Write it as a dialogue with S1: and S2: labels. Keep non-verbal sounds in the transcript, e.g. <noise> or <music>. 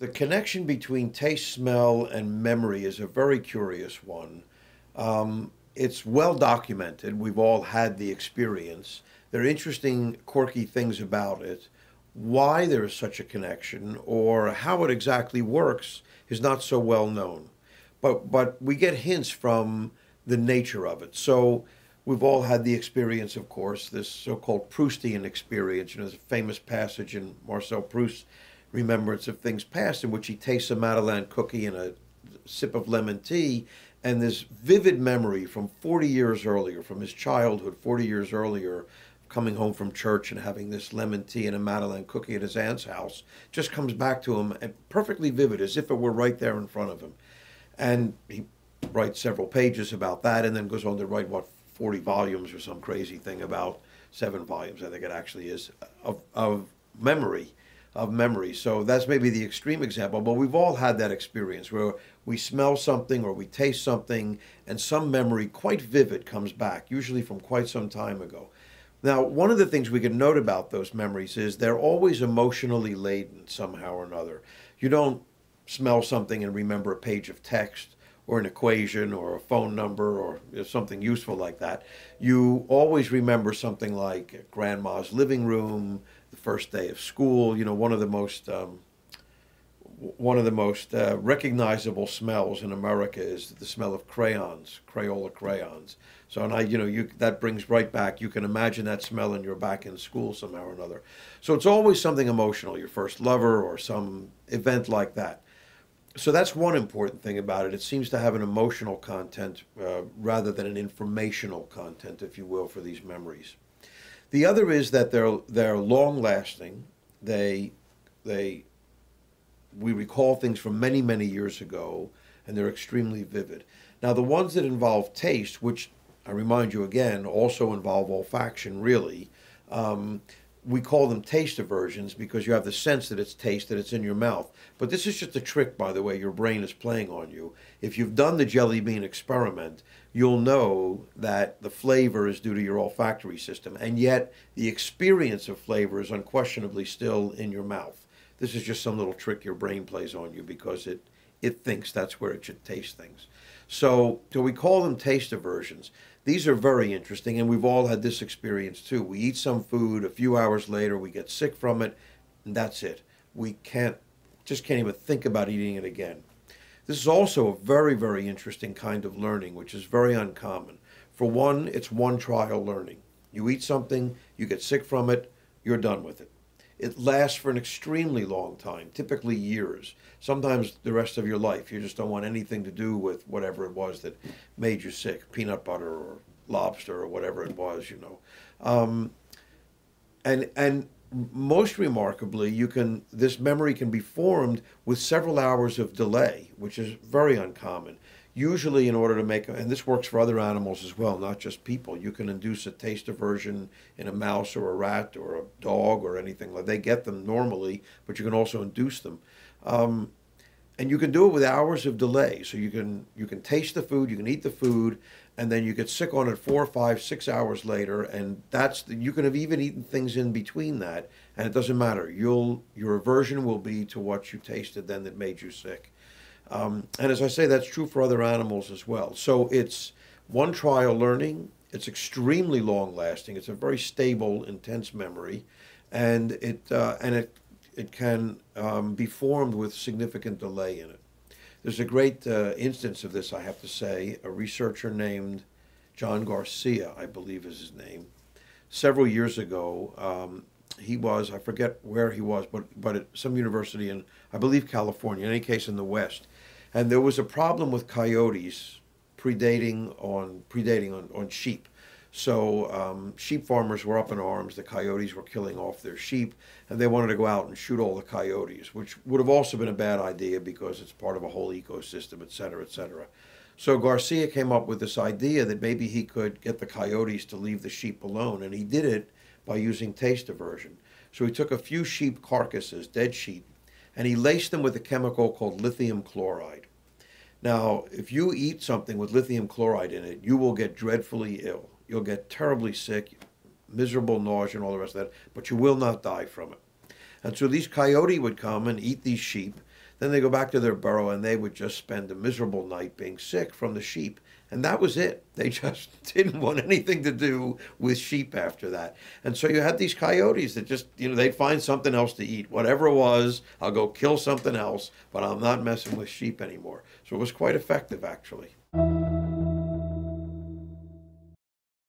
S1: The connection between taste, smell, and memory is a very curious one. Um, it's well documented. We've all had the experience. There are interesting, quirky things about it. Why there is such a connection or how it exactly works is not so well known. But, but we get hints from the nature of it. So we've all had the experience, of course, this so called Proustian experience. You know, there's a famous passage in Marcel Proust's Remembrance of Things Past in which he tastes a Madeleine cookie and a sip of lemon tea and this vivid memory from 40 years earlier, from his childhood, 40 years earlier, coming home from church and having this lemon tea and a Madeleine cookie at his aunt's house, just comes back to him and perfectly vivid, as if it were right there in front of him. And he writes several pages about that and then goes on to write, what, 40 volumes or some crazy thing about seven volumes, I think it actually is, of, of memory of memory. So that's maybe the extreme example, but we've all had that experience where we smell something or we taste something and some memory quite vivid comes back, usually from quite some time ago. Now, one of the things we can note about those memories is they're always emotionally laden somehow or another. You don't smell something and remember a page of text or an equation or a phone number or something useful like that. You always remember something like grandma's living room, the first day of school. You know, one of the most um, one of the most uh, recognizable smells in America is the smell of crayons, Crayola crayons. So, and I, you know, you that brings right back. You can imagine that smell, and you're back in school somehow or another. So it's always something emotional, your first lover or some event like that. So that's one important thing about it. It seems to have an emotional content uh, rather than an informational content, if you will, for these memories. The other is that they're they're long lasting. They they we recall things from many many years ago, and they're extremely vivid. Now the ones that involve taste, which I remind you again, also involve olfaction. Really, um, we call them taste aversions because you have the sense that it's taste, that it's in your mouth. But this is just a trick, by the way, your brain is playing on you. If you've done the jelly bean experiment, you'll know that the flavor is due to your olfactory system, and yet the experience of flavor is unquestionably still in your mouth. This is just some little trick your brain plays on you because it, it thinks that's where it should taste things. So, so we call them taste aversions. These are very interesting, and we've all had this experience too. We eat some food, a few hours later, we get sick from it, and that's it. We can't, just can't even think about eating it again. This is also a very, very interesting kind of learning, which is very uncommon. For one, it's one trial learning. You eat something, you get sick from it, you're done with it. It lasts for an extremely long time, typically years, sometimes the rest of your life. You just don't want anything to do with whatever it was that made you sick, peanut butter or lobster or whatever it was, you know. Um, and and most remarkably, you can this memory can be formed with several hours of delay, which is very uncommon usually in order to make and this works for other animals as well not just people. You can induce a taste aversion in a mouse or a rat or a dog or anything. Like they get them normally but you can also induce them. Um, and you can do it with hours of delay. So you can you can taste the food you can eat the food and then you get sick on it four five six hours later and that's the, you can have even eaten things in between that and it doesn't matter. You'll your aversion will be to what you tasted then that made you sick um, and as I say, that's true for other animals as well. So it's one trial learning. It's extremely long lasting. It's a very stable, intense memory, and it uh, and it it can um, be formed with significant delay in it. There's a great uh, instance of this, I have to say. A researcher named John Garcia, I believe is his name, several years ago. Um, he was I forget where he was, but but at some university in I believe California. In any case, in the West and there was a problem with coyotes predating on predating on, on sheep. So um, sheep farmers were up in arms. The coyotes were killing off their sheep, and they wanted to go out and shoot all the coyotes, which would have also been a bad idea because it's part of a whole ecosystem, et cetera, et cetera. So Garcia came up with this idea that maybe he could get the coyotes to leave the sheep alone, and he did it by using taste aversion. So he took a few sheep carcasses, dead sheep, and he laced them with a chemical called lithium chloride. Now, if you eat something with lithium chloride in it, you will get dreadfully ill. You'll get terribly sick, miserable nausea, and all the rest of that, but you will not die from it. And so these coyote would come and eat these sheep. Then they go back to their burrow and they would just spend a miserable night being sick from the sheep. And that was it. They <laughs> just didn't want anything to do with sheep after that. And so you had these coyotes that just, you know, they'd find something else to eat. Whatever it was, I'll go kill something else, but I'm not messing with sheep anymore. So it was quite effective, actually.